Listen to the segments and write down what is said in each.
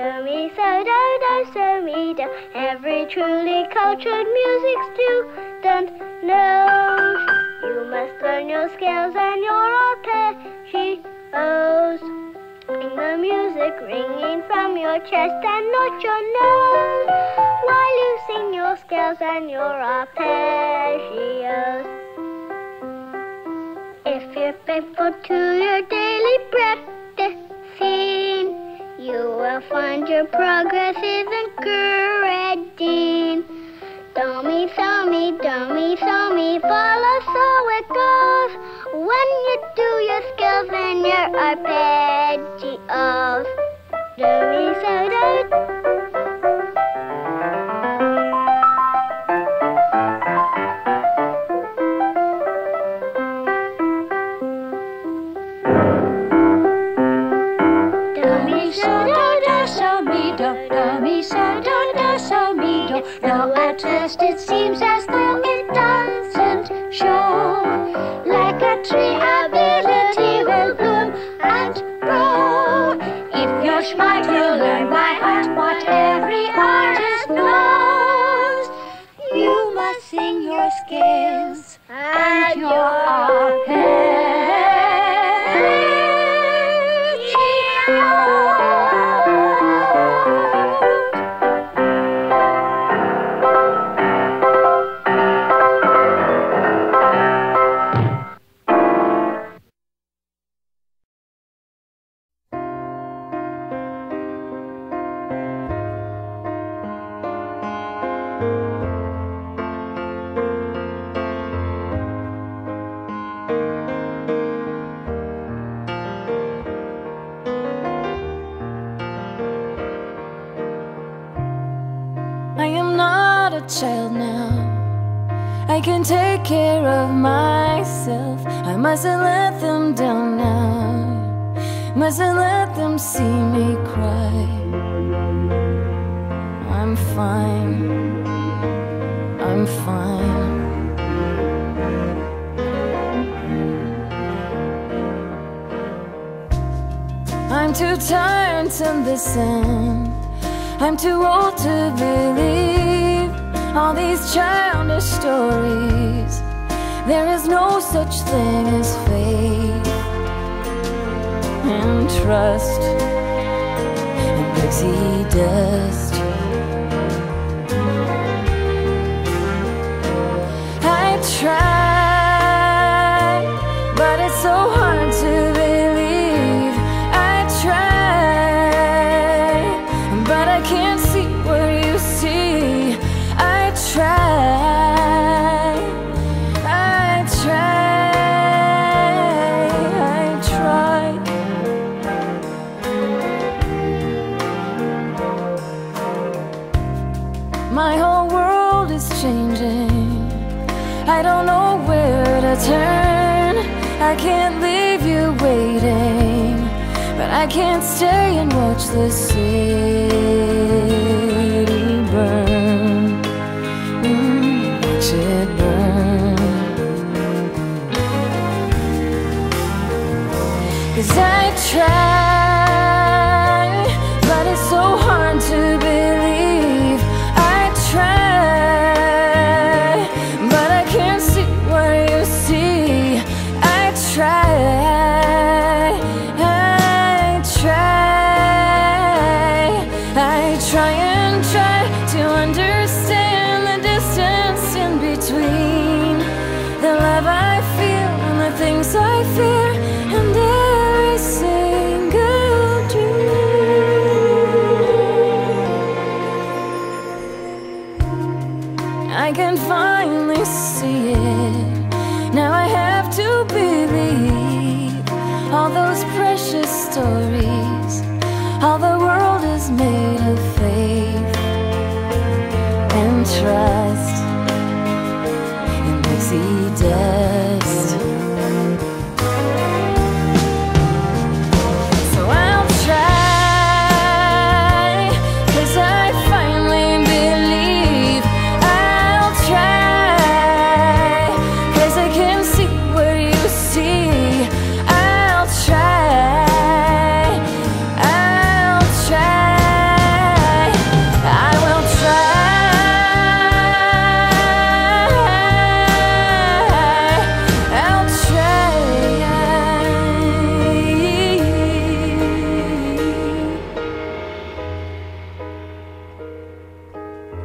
Do me so do do so me do. Every truly cultured music student knows you must learn your scales and your arpeggios. Bring the music ringing from your chest and not your nose while you sing your scales and your arpeggios. If you're faithful to your your progress is encouraging. Do me, so me, do me, so me, follow so it goes. When you do your scales and your arpeggios. Me. Though at first it seems as though it doesn't show. Like a tree, ability will bloom and grow. If you're smart, you'll learn by heart what every artist knows. You must sing your scales child now. I can take care of myself. I mustn't let them down now. Mustn't let them see me cry. I'm fine. I'm fine. I'm too tired to listen. I'm too old to believe all these childish stories. There is no such thing as faith and trust and pixie dust. I try, I can't leave you waiting, but I can't stay and watch the city burn. Watch it burn. Cause I try,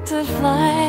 to fly.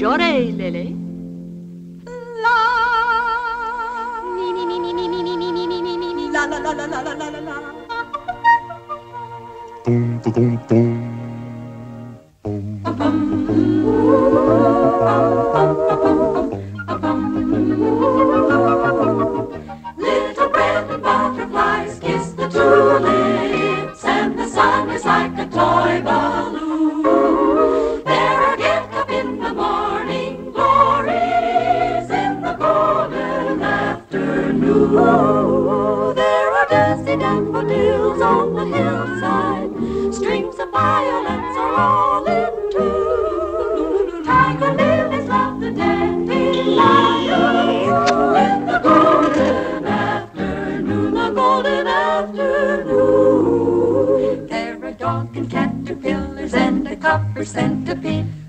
Sound your A, Lily. La. La la la la la la la la la. Boom, boom, boom, boom. Little bread butterflies kiss the tulips, centipede.